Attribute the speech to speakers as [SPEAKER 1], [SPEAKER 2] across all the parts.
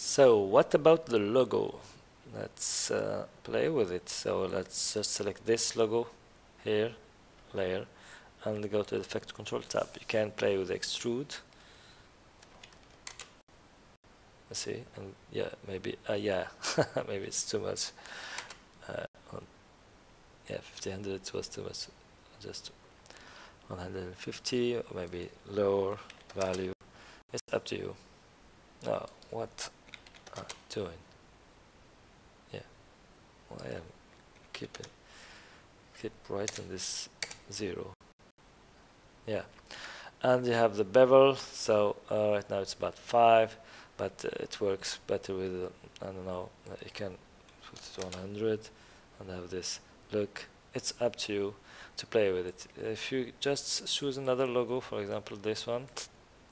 [SPEAKER 1] So what about the logo? Let's uh, play with it. So let's just select this logo here, layer, and go to the effect control tab. You can play with extrude. Let's see, and yeah, maybe, uh, yeah, maybe it's too much. Uh, yeah, 1500 was too much. Just 150, or maybe lower value. It's up to you. Now, what I'm doing? Yeah, well, I am keep it, keep writing this zero. Yeah, and you have the bevel. So uh, right now it's about five, but uh, it works better with uh, I don't know. You can put it to 100 and have this look. It's up to you to play with it. If you just choose another logo, for example this one,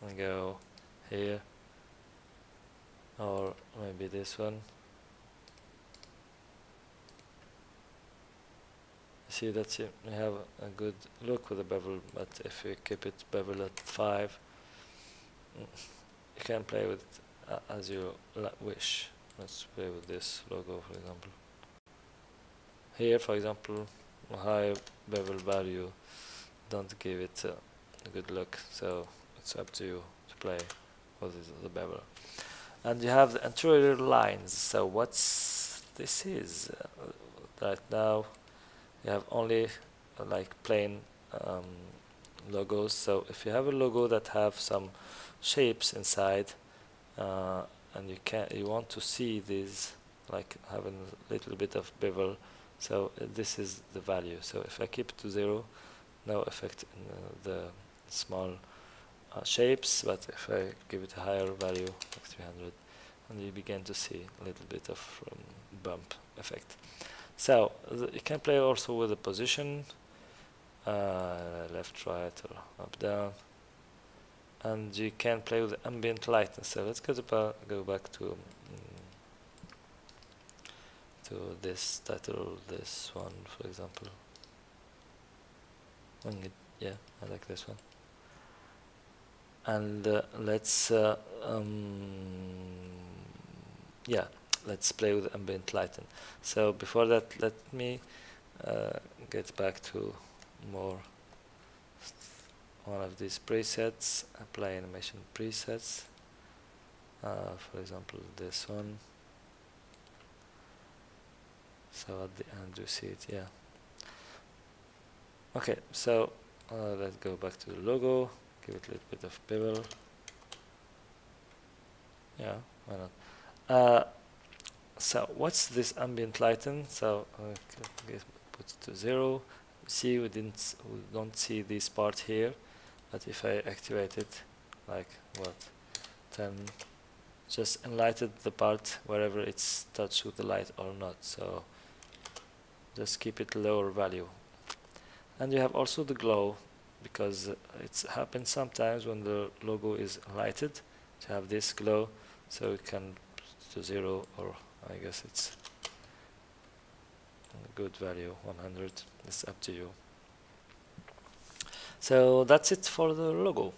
[SPEAKER 1] and go here, or maybe this one. See that we have a good look with the bevel, but if you keep it bevel at 5, mm, you can play with it uh, as you wish. Let's play with this logo for example. Here for example, high bevel value don't give it uh, a good look, so it's up to you to play with the bevel and you have the anterior lines. So what's this is? Right now you have only uh, like plain um, logos. So if you have a logo that have some shapes inside uh, and you can you want to see these like having a little bit of bevel so uh, this is the value. So if I keep it to zero no effect in uh, the small uh, shapes but if I give it a higher value like 300 and you begin to see a little bit of um, bump effect. So you can play also with the position uh, left right or up down. And you can play with the ambient light so let's go, to go back to um, to this title this one for example. Yeah I like this one and uh, let's uh, um, yeah let's play with ambient lighting. So before that let me uh, get back to more one of these presets apply animation presets. Uh, for example this one. So at the end you see it yeah. Okay so uh, let's go back to the logo give it a little bit of bevel yeah why not? Uh, so what's this ambient lighting? So uh, put it to zero. See we didn't we don't see this part here but if I activate it like what 10 just enlighten the part wherever it's touched with the light or not. So just keep it lower value. And you have also the glow because it happens sometimes when the logo is lighted to have this glow so you can to zero or I guess it's good value 100 it's up to you. So that's it for the logo